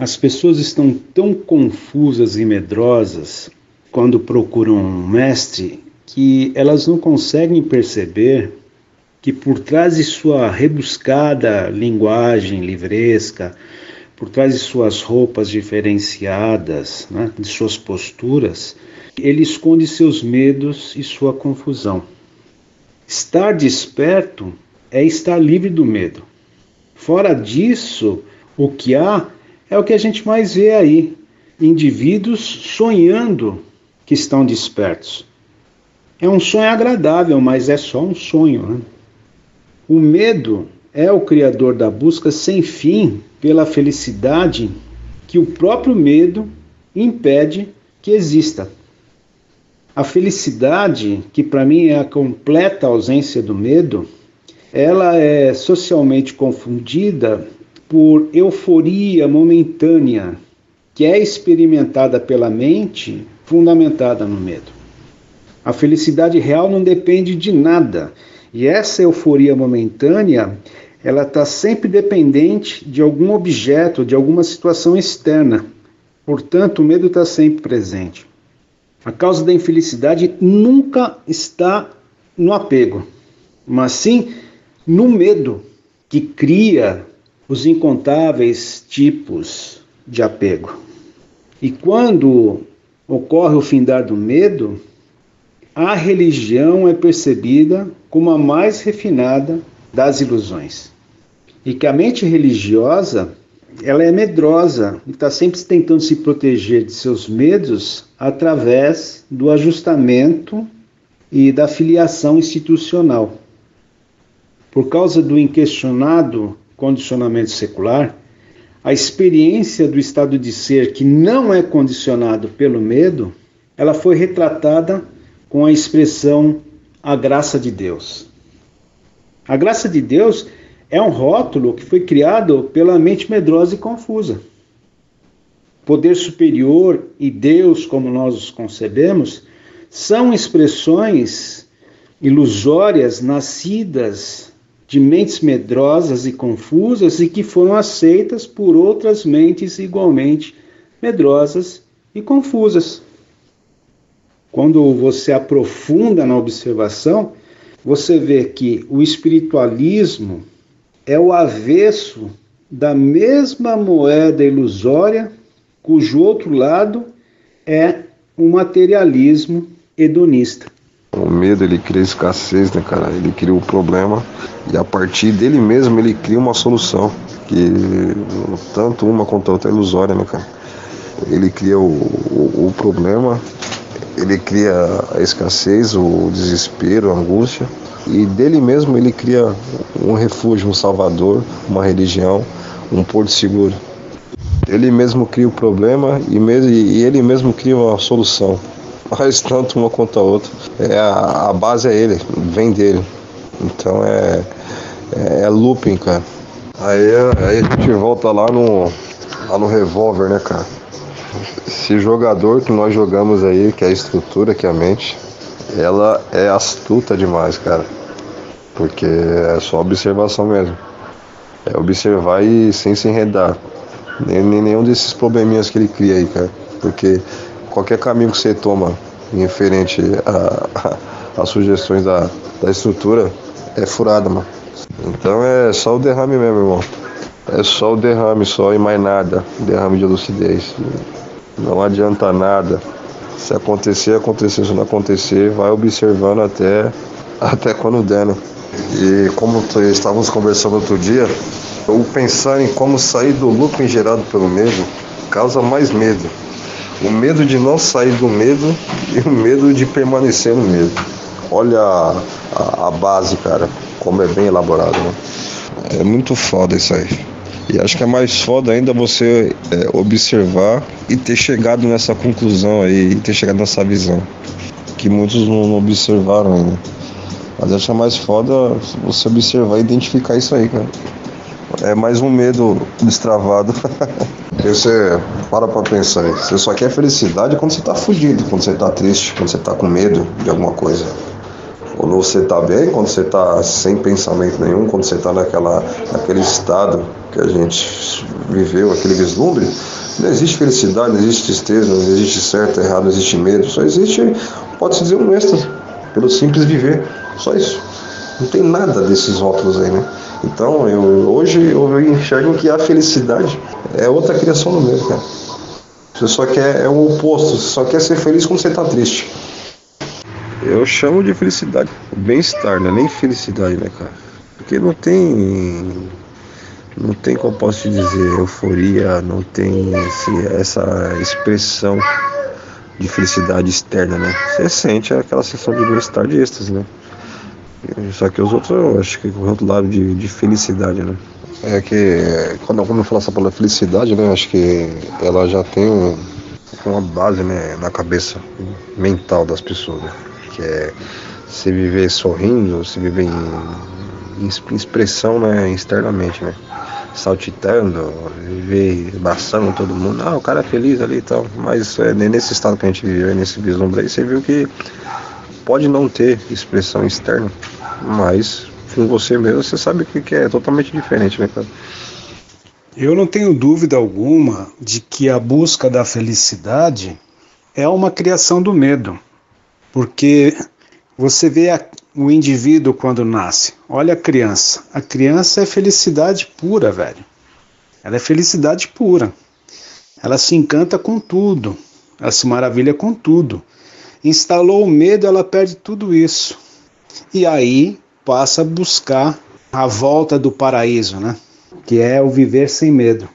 As pessoas estão tão confusas e medrosas quando procuram um mestre que elas não conseguem perceber que por trás de sua rebuscada linguagem livresca, por trás de suas roupas diferenciadas, né, de suas posturas, ele esconde seus medos e sua confusão. Estar desperto é estar livre do medo. Fora disso, o que há é o que a gente mais vê aí: indivíduos sonhando que estão despertos. É um sonho agradável, mas é só um sonho. Né? O medo é o criador da busca sem fim pela felicidade que o próprio medo impede que exista. A felicidade, que para mim é a completa ausência do medo, ela é socialmente confundida por euforia momentânea, que é experimentada pela mente, fundamentada no medo. A felicidade real não depende de nada, e essa euforia momentânea, ela está sempre dependente de algum objeto, de alguma situação externa. Portanto, o medo está sempre presente. A causa da infelicidade nunca está no apego, mas sim no medo que cria os incontáveis tipos de apego. E quando ocorre o findar do medo, a religião é percebida como a mais refinada das ilusões. E que a mente religiosa ela é medrosa e está sempre tentando se proteger de seus medos através do ajustamento e da filiação institucional. Por causa do inquestionado condicionamento secular, a experiência do estado de ser que não é condicionado pelo medo, ela foi retratada com a expressão a graça de Deus. A graça de Deus é um rótulo que foi criado pela mente medrosa e confusa. Poder superior e Deus, como nós os concebemos, são expressões ilusórias nascidas de mentes medrosas e confusas e que foram aceitas por outras mentes igualmente medrosas e confusas. Quando você aprofunda na observação, você vê que o espiritualismo é o avesso da mesma moeda ilusória, cujo outro lado é o materialismo hedonista. O medo ele cria escassez, né, cara? Ele cria o problema e a partir dele mesmo ele cria uma solução que tanto uma quanto a outra é ilusória, né, cara? Ele cria o, o, o problema, ele cria a escassez, o desespero, a angústia e dele mesmo ele cria um refúgio, um salvador, uma religião, um porto seguro. Ele mesmo cria o problema e, mesmo, e ele mesmo cria uma solução mas tanto uma quanto a outra. É, a, a base é ele, vem dele. Então é, é, é looping, cara. Aí, aí a gente volta lá no, lá no revólver, né, cara? Esse jogador que nós jogamos aí, que é a estrutura, que é a mente, ela é astuta demais, cara. Porque é só observação mesmo. É observar e sem se enredar. Nem, nem nenhum desses probleminhas que ele cria aí, cara. Porque qualquer caminho que você toma referente a, a, a sugestões da, da estrutura é furada, mano. Então é só o derrame mesmo, irmão. É só o derrame só e mais nada. Derrame de lucidez. Não adianta nada. Se acontecer, acontecer. Se não acontecer, vai observando até, até quando der, né? E como estávamos conversando outro dia, o pensar em como sair do lucro gerado pelo medo causa mais medo o medo de não sair do medo e o medo de permanecer no medo. Olha a, a, base, cara, como é bem elaborado, né? É muito foda isso aí. E acho que é mais foda ainda você é, observar e ter chegado nessa conclusão aí, e ter chegado nessa visão. Que muitos não, não observaram ainda. Mas acho que é mais foda você observar e identificar isso aí, cara. É mais um medo destravado. Porque você para pra pensar, você só quer felicidade quando você tá fugido, quando você tá triste, quando você tá com medo de alguma coisa. Quando você está bem, quando você está sem pensamento nenhum, quando você está naquela, naquele estado que a gente viveu, aquele vislumbre, não existe felicidade, não existe tristeza, não existe certo, errado, não existe medo, só existe, pode-se dizer, um êxtase, pelo simples viver, só isso. Não tem nada desses rótulos aí, né? Então, eu, hoje eu enxergo que a felicidade é outra criação do medo, cara. Você só quer, é o oposto, você só quer ser feliz quando você está triste. Eu chamo de felicidade, bem-estar, não é nem felicidade, né, cara? Porque não tem não tem como posso te dizer euforia, não tem esse, essa expressão de felicidade externa, né? Você sente aquela sensação de bem-estar de êxtase, né? Só que os outros, eu acho que o outro lado de, de felicidade, né? É que quando, eu falo essa palavra felicidade, né? Acho que ela já tem um, uma base né, na cabeça mental das pessoas, né? Que é se viver sorrindo, se viver em, em expressão né, externamente, né? saltitando, viver embaçando todo mundo. Ah, o cara é feliz ali e tal. Mas é, nesse estado que a gente viveu, nesse vislumbre aí, você viu que pode não ter expressão externa, mas com você mesmo você sabe que, que é totalmente diferente, né, cara? Eu não tenho dúvida alguma de que a busca da felicidade é uma criação do medo, porque você vê a, o indivíduo quando nasce. Olha a criança. A criança é felicidade pura, velho. Ela é felicidade pura. Ela se encanta com tudo. Ela se maravilha com tudo. Instalou o medo, ela perde tudo isso. E aí passa a buscar a volta do paraíso, né? Que é o viver sem medo.